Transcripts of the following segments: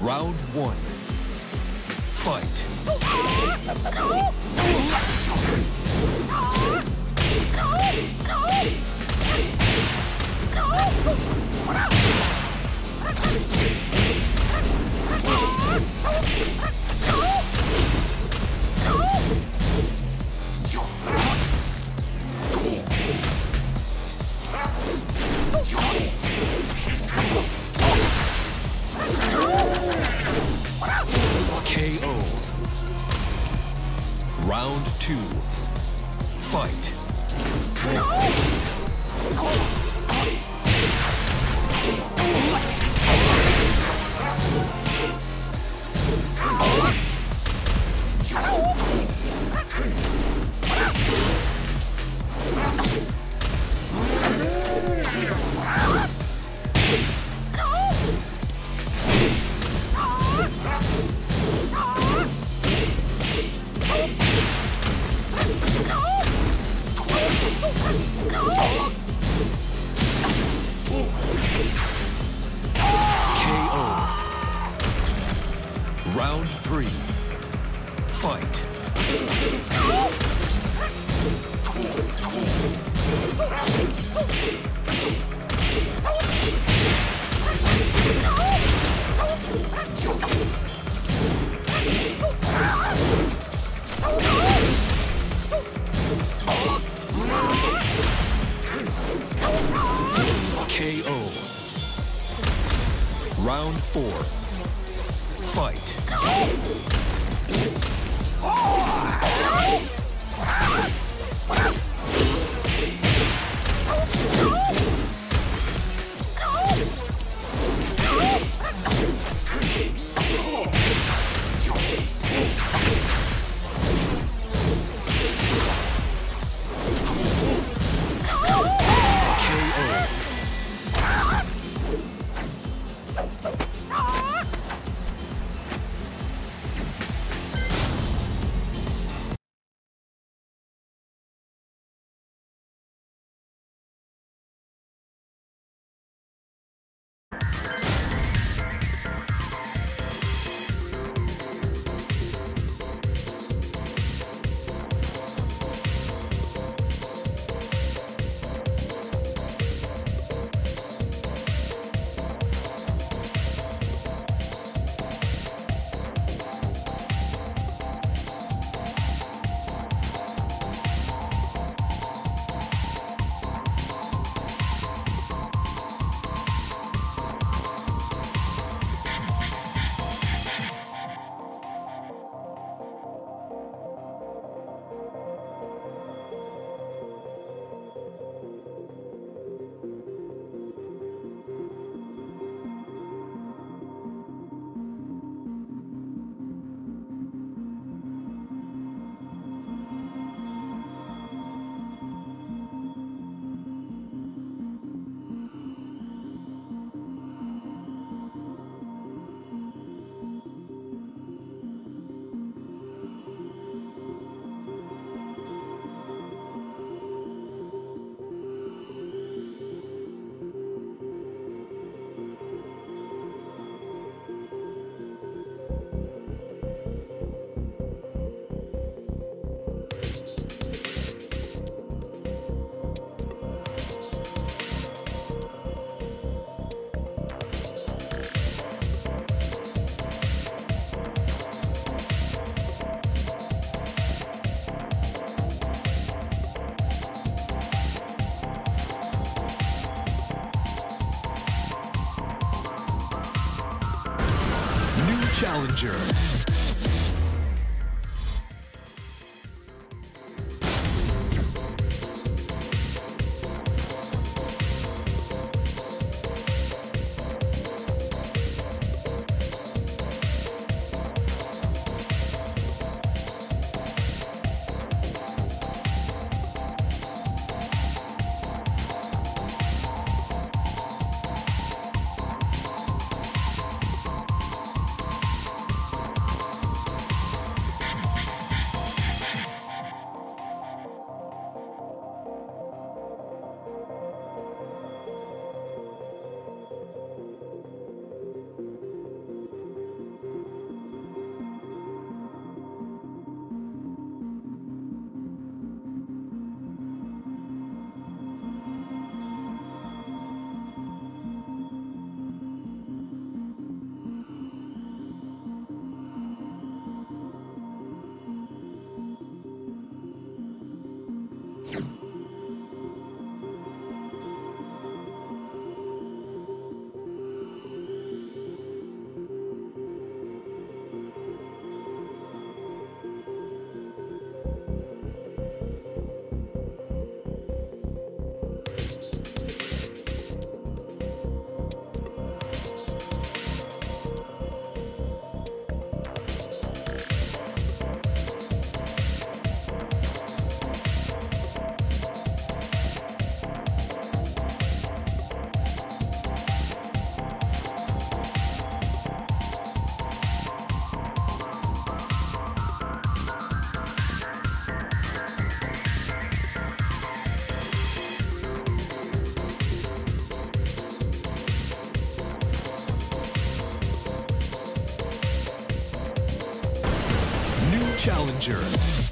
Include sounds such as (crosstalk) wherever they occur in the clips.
Round one. Fight. (laughs) three. Fight. KO. Round four. Fight. Challenger. Challenger.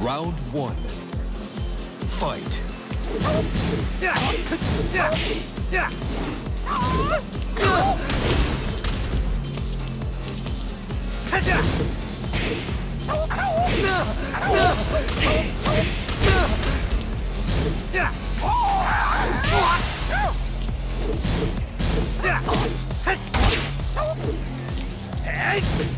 Round one. Fight. (laughs)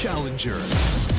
Challenger.